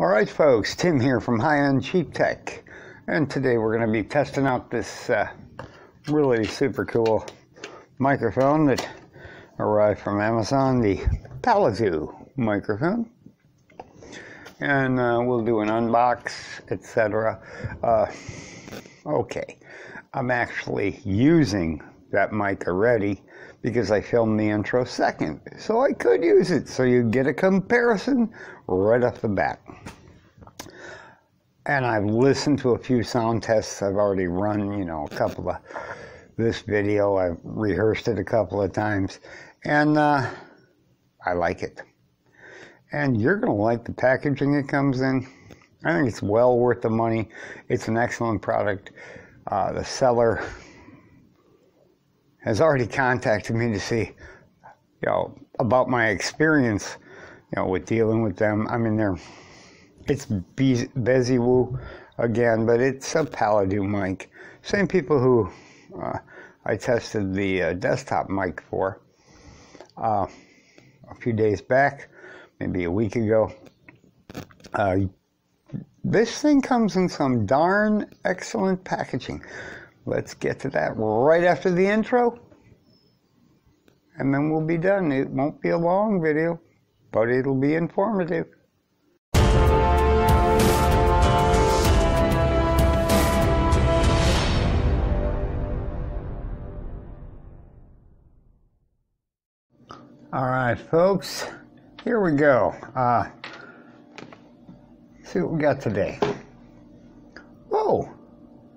All right, folks, Tim here from High End Cheap Tech, and today we're going to be testing out this uh, really super cool microphone that arrived from Amazon, the Paladou microphone. And uh, we'll do an unbox, etc. Uh, okay, I'm actually using that mic already because I filmed the intro second. So I could use it so you get a comparison right off the bat. And I've listened to a few sound tests. I've already run, you know, a couple of this video. I've rehearsed it a couple of times. And uh, I like it. And you're going to like the packaging it comes in. I think it's well worth the money. It's an excellent product. Uh, the seller has already contacted me to see, you know, about my experience, you know, with dealing with them. I mean, they're, it's Be- again, but it's a Paladou mic. Same people who uh, I tested the uh, desktop mic for uh, a few days back, maybe a week ago. Uh, this thing comes in some darn excellent packaging. Let's get to that right after the intro. And then we'll be done. It won't be a long video, but it'll be informative. All right, folks, here we go. Uh, see what we got today.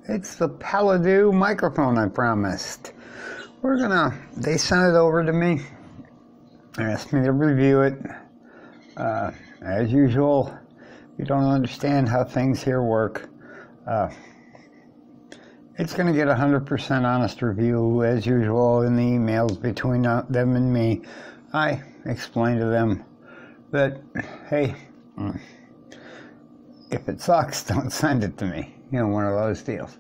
It's the Paladou microphone I promised. We're gonna, they sent it over to me. They asked me to review it. Uh, as usual, you don't understand how things here work. Uh, it's going to get a 100% honest review as usual in the emails between uh, them and me. I explain to them that, hey, if it sucks, don't send it to me. You know, one of those deals.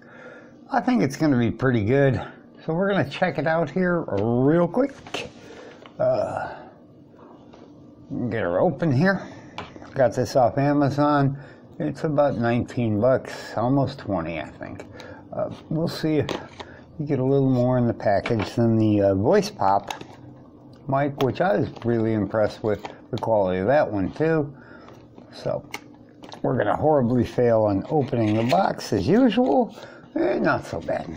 I think it's going to be pretty good. So we're going to check it out here real quick. Uh, get her open here. Got this off Amazon. It's about 19 bucks, almost 20, I think. Uh, we'll see if you get a little more in the package than the uh, Voice Pop mic, which I was really impressed with the quality of that one too. So we're going to horribly fail on opening the box as usual. Eh, not so bad.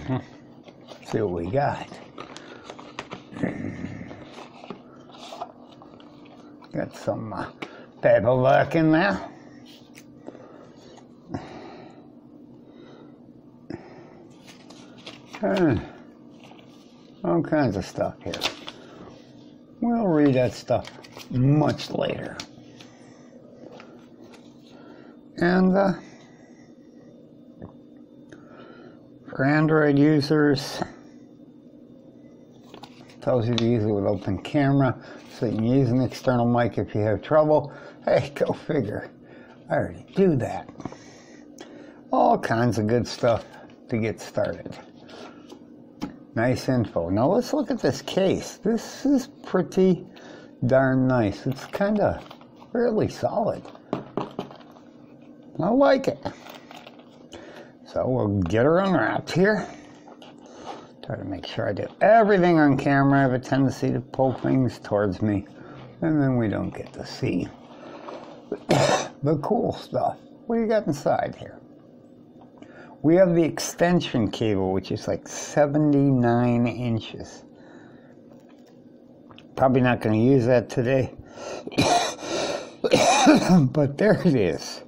See what we got. Got some uh, paperwork in there. Uh, all kinds of stuff here. We'll read that stuff much later. And uh, for Android users, tells you to use it with open camera so you can use an external mic if you have trouble. Hey, go figure. I already do that. All kinds of good stuff to get started. Nice info. Now let's look at this case. This is pretty darn nice. It's kind of fairly solid. I like it. So we'll get her unwrapped here. Try to make sure I do everything on camera. I have a tendency to pull things towards me, and then we don't get to see the cool stuff. What do you got inside here? We have the extension cable, which is like 79 inches. Probably not going to use that today. but there it is.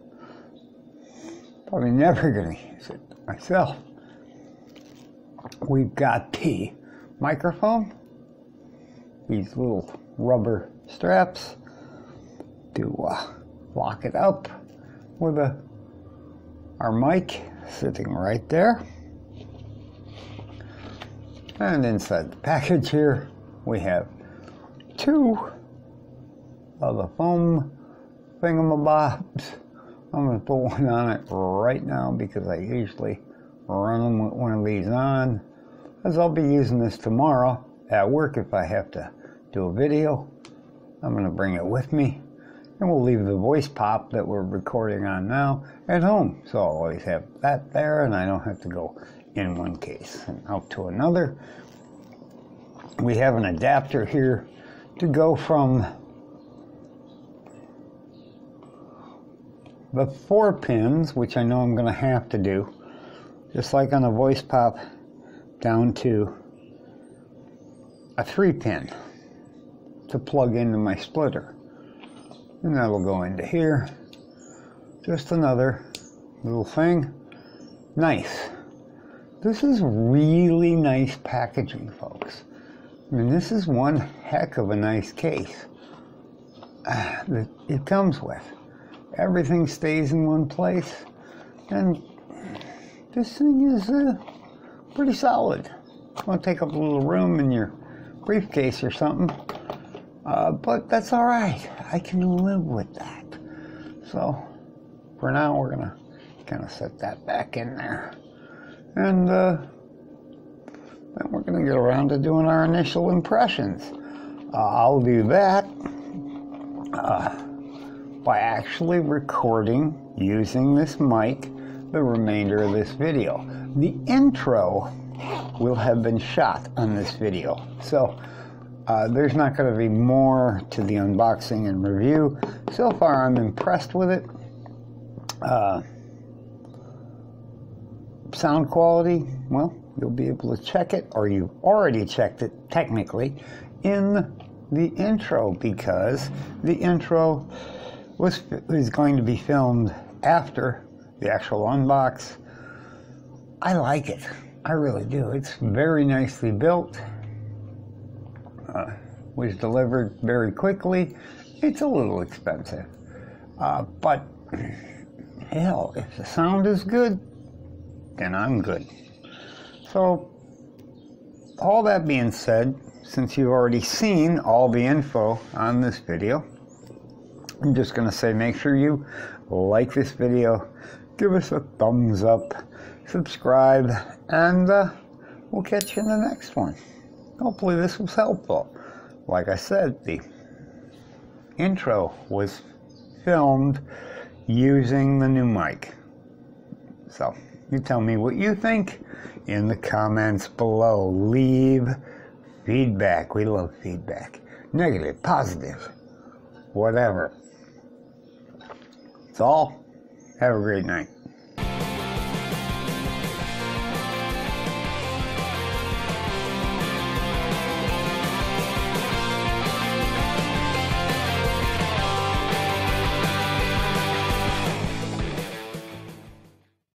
Probably never going to use it myself. We've got the microphone, these little rubber straps to uh, lock it up with a, our mic sitting right there. And inside the package here, we have two of the foam thingamabobs. I'm going to put one on it right now because I usually run them with one of these on, as I'll be using this tomorrow at work if I have to do a video. I'm going to bring it with me And we'll leave the voice pop that we're recording on now at home. So I'll always have that there and I don't have to go in one case and out to another. We have an adapter here to go from the four pins, which I know I'm going to have to do, just like on the voice pop, down to a three pin to plug into my splitter. And that'll go into here. Just another little thing. Nice. This is really nice packaging, folks. I mean, this is one heck of a nice case that it comes with. Everything stays in one place, and this thing is uh, pretty solid. It's going to take up a little room in your briefcase or something, uh, but that's all right. I can live with that. So for now, we're gonna kind of set that back in there, and uh, then we're gonna get around to doing our initial impressions. Uh, I'll do that uh, by actually recording using this mic the remainder of this video. The intro will have been shot on this video. So uh, there's not going to be more to the unboxing and review. So far, I'm impressed with it. Uh, sound quality, well, you'll be able to check it, or you've already checked it technically, in the intro because the intro was, was going to be filmed after the actual unbox. I like it. I really do. It's very nicely built. Uh, was delivered very quickly. It's a little expensive. Uh, but hell, if the sound is good, then I'm good. So, all that being said, since you've already seen all the info on this video, I'm just going to say make sure you like this video, give us a thumbs up, subscribe, and uh, we'll catch you in the next one. Hopefully, this was helpful. Like I said, the intro was filmed using the new mic. So, you tell me what you think in the comments below. Leave feedback. We love feedback. Negative, positive, whatever. It's all. Have a great night.